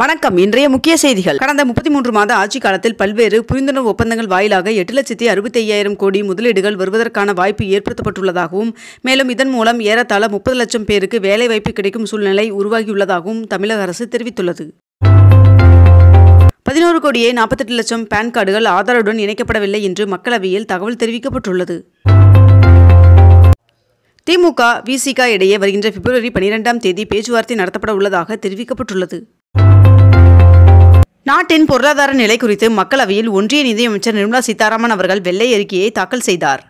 வணக்கம். இன்றைய முக்கிய செய்திகள். கடந்த முப்பத்தி மூன்று மாத ஆட்சி காலத்தில் பல்வேறு புரிந்துணர்வு ஒப்பந்தங்கள் வாயிலாக எட்டு லட்சத்தி அறுபத்தி ஐயாயிரம் கோடி முதலீடுகள் வருவதற்கான வாய்ப்பு ஏற்படுத்தப்பட்டுள்ளதாகவும் மேலும் இதன் மூலம் ஏறத்தாழ முப்பது லட்சம் பேருக்கு வேலைவாய்ப்பு கிடைக்கும் சூழ்நிலை உருவாகியுள்ளதாகவும் தமிழக அரசு தெரிவித்துள்ளது. பதினோரு கோடியே நாற்பத்தெட்டு லட்சம் பான் கார்டுகள் ஆதாருடன் இணைக்கப்படவில்லை என்று மக்களவையில் தகவல் தெரிவிக்கப்பட்டுள்ளது. திமுக விசிக இடையே வருகின்ற பிப்ரவரி பனிரெண்டாம் தேதி பேச்சுவார்த்தை நடத்தப்பட உள்ளதாக தெரிவிக்கப்பட்டுள்ளது. நாட்டின் பொருளாதார நிலை குறித்து மக்களவையில் ஒன்றிய நிதியமைச்சர் நிர்மலா சீதாராமன் அவர்கள் வெள்ளை அறிக்கையை தாக்கல் செய்தார்.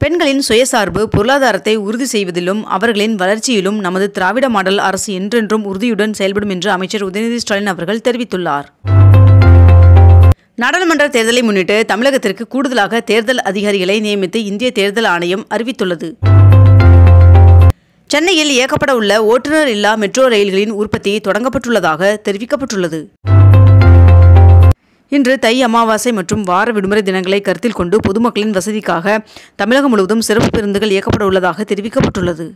பெண்களின் சுயசார்பு பொருளாதாரத்தை உறுதி செய்வதிலும் அவர்களின் வளர்ச்சியிலும் நமது திராவிட மாடல் அரசு என்றென்றும் உறுதியுடன் செயல்படும் என்று அமைச்சர் உதயநிதி ஸ்டாலின் அவர்கள் தெரிவித்துள்ளார். நாடாளுமன்ற தேர்தலை முன்னிட்டு தமிழகத்திற்கு கூடுதலாக தேர்தல் அதிகாரிகளை நியமித்து இந்திய தேர்தல் ஆணையம் அறிவித்துள்ளது. சென்னையில் இயக்கப்பட உள்ள ஓட்டுநர் இல்லா மெட்ரோ ரயில்களின் உற்பத்தி தொடங்கப்பட்டுள்ளதாக தெரிவிக்கப்பட்டுள்ளது. இன்று தை அமாவாசை மற்றும் வார விடுமுறை தினங்களை கருத்தில் கொண்டு பொதுமக்களின் வசதிக்காக தமிழகம் முழுவதும் சிறப்பு பேருந்துகள் இயக்கப்பட உள்ளதாக தெரிவிக்கப்பட்டுள்ளது.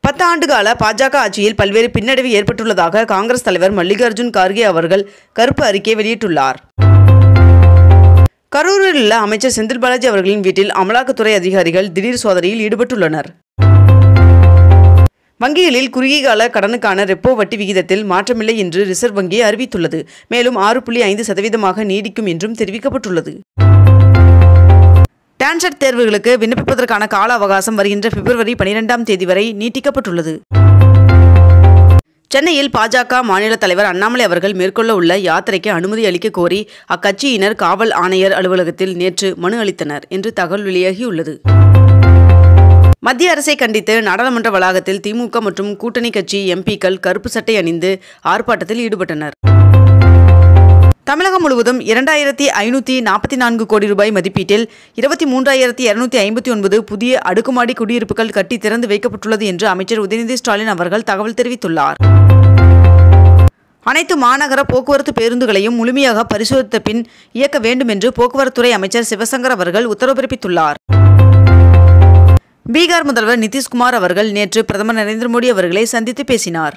பத்து ஆண்டுகால பாஜக ஆட்சியில் பல்வேறு பின்னடைவு ஏற்பட்டுள்ளதாக காங்கிரஸ் தலைவர் மல்லிகார்ஜுன் கார்கே அவர்கள் கருப்பு அறிக்கை வெளியிட்டுள்ளார். கரூரில் உள்ள அமைச்சர் செந்தில் பாலாஜி அவர்களின் வீட்டில் அமலாக்கத்துறை அதிகாரிகள் திடீர் சோதனையில் ஈடுபட்டுள்ளனர். வங்கிகளில் குறுகிய கால கடனுக்கான ரெப்போ வட்டி விகிதத்தில் மாற்றமில்லை என்று ரிசர்வ் வங்கி அறிவித்துள்ளது. மேலும் ஆறு புள்ளி ஐந்து சதவீதமாக நீடிக்கும் என்றும் தெரிவிக்கப்பட்டுள்ளது. டான்செட் தேர்வுகளுக்கு விண்ணப்பிப்பதற்கான கால அவகாசம் வருகின்ற பிப்ரவரி பனிரெண்டாம் தேதி வரை நீட்டிக்கப்பட்டுள்ளது. சென்னையில் பாஜக மாநில தலைவர் அண்ணாமலை அவர்கள் மேற்கொள்ள உள்ள யாத்திரைக்கு அனுமதி அளிக்க கோரி அக்கட்சியினர் காவல் ஆணையர் அலுவலகத்தில் நேற்று மனு அளித்தனர் என்று தகவல் வெளியாகியுள்ளது. மத்திய அரசை கண்டித்து நாடாளுமன்ற வளாகத்தில் திமுக மற்றும் கூட்டணி கட்சி எம்பிக்கள் கருப்பு சட்டை அணிந்து ஆர்ப்பாட்டத்தில் ஈடுபட்டனர். தமிழகம் முழுவதும் இரண்டாயிரத்தி ஐநூற்றி நாற்பத்தி நான்கு கோடி ரூபாய் மதிப்பீட்டில் இருபத்தி மூன்றாயிரத்தி இருநூத்தி ஐம்பத்தி ஒன்பது புதிய அடுக்குமாடி குடியிருப்புகள் கட்டி திறந்து வைக்கப்பட்டுள்ளது என்று அமைச்சர் உதயநிதி ஸ்டாலின் அவர்கள் தகவல் தெரிவித்துள்ளார். அனைத்து மாநகர போக்குவரத்து பேருந்துகளையும் முழுமையாக பரிசோதித்த பின் இயக்க வேண்டும் என்று போக்குவரத்துறை அமைச்சர் சிவசங்கர் அவர்கள் உத்தரவு பிறப்பித்துள்ளார். பீகார் முதல்வர் நிதிஷ்குமார் அவர்கள் நேற்று பிரதமர் நரேந்திர மோடி அவர்களை சந்தித்து பேசினார்.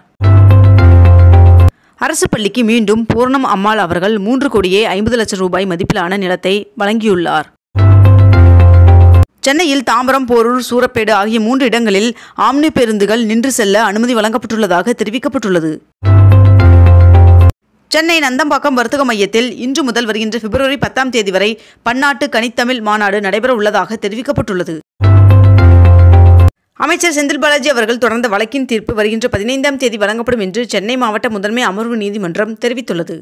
அரசு பள்ளிக்கு மீண்டும் பூர்ணம் அம்மாள் அவர்கள் மூன்று கோடியே ஐம்பது லட்சம் ரூபாய் மதிப்பிலான நிலத்தை வழங்கியுள்ளார். சென்னையில் தாம்பரம் போரூர் சூரப்பேடு ஆகிய மூன்று இடங்களில் ஆம்னி பேருந்துகள் நின்று செல்ல அனுமதி வழங்கப்பட்டுள்ளதாக தெரிவிக்கப்பட்டுள்ளது. சென்னை நந்தம்பாக்கம் வர்த்தக மையத்தில் இன்று முதல் வருகின்ற பிப்ரவரி பத்தாம் தேதி வரை பன்னாட்டு கனித்தமிழ் மாநாடு நடைபெற உள்ளதாக தெரிவிக்கப்பட்டுள்ளது. அமைச்சர் செந்தில் பாலாஜி அவர்கள் தொடர்ந்த வழக்கின் தீர்ப்பு வருகின்ற பதினைந்தாம் தேதி வழங்கப்படும் என்று சென்னை மாவட்ட முதன்மை அமர்வு நீதிமன்றம் தெரிவித்துள்ளது.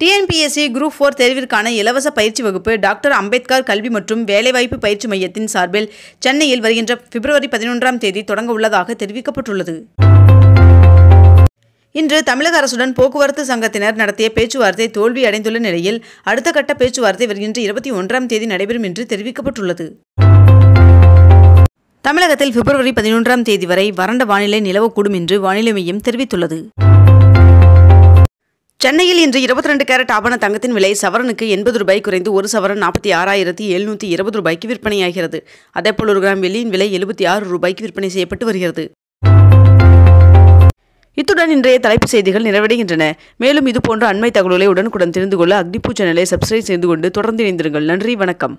டிஎன்பிஎஸ்சி குரூப் ஃபோர் தேர்விற்கான இலவச பயிற்சி வகுப்பு டாக்டர் அம்பேத்கர் கல்வி மற்றும் வேலைவாய்ப்பு பயிற்சி மையத்தின் சார்பில் சென்னையில் வருகின்ற பிப்ரவரி பதினொன்றாம் தேதி தொடங்க உள்ளதாக தெரிவிக்கப்பட்டுள்ளது. இன்று தமிழக அரசுடன் போக்குவரத்து சங்கத்தினர் நடத்திய பேச்சுவார்த்தை தோல்வி அடைந்துள்ள நிலையில் அடுத்த கட்ட பேச்சுவார்த்தை வருகின்ற இருபத்தி ஒன்றாம் தேதி நடைபெறும் என்று தெரிவிக்கப்பட்டுள்ளது. தமிழகத்தில் பிப்ரவரி பதினொன்றாம் தேதி வரை வறண்ட வானிலை நிலவக்கூடும் என்று வானிலை மையம் தெரிவித்துள்ளது. சென்னையில் இன்று இருபத்தி ரெண்டு கேரட் ஆபண தங்கத்தின் விலை சவரனுக்கு எண்பது ரூபாய் குறைந்து ஒரு சவரன் நாற்பத்தி ஆறாயிரத்தி எழுநூற்றி இருபது ரூபாய்க்கு விற்பனையாகிறது. அதேபோல் ஒரு கிராம் வெள்ளியின் விலை எழுபத்தி ஆறு ரூபாய்க்கு விற்பனை செய்யப்பட்டு வருகிறது. இத்துடன் இன்றைய தலைப்புச் செய்திகள் நிறைவடைகின்றன. மேலும் இதுபோன்ற அண்மை தகவல்களை உடனுக்குடன் தெரிந்து கொள்ள அக்னிபூ சேனலை சப்ஸ்கிரைப் செய்து கொண்டு தொடர்ந்து இணைந்திருங்கள். நன்றி வணக்கம்.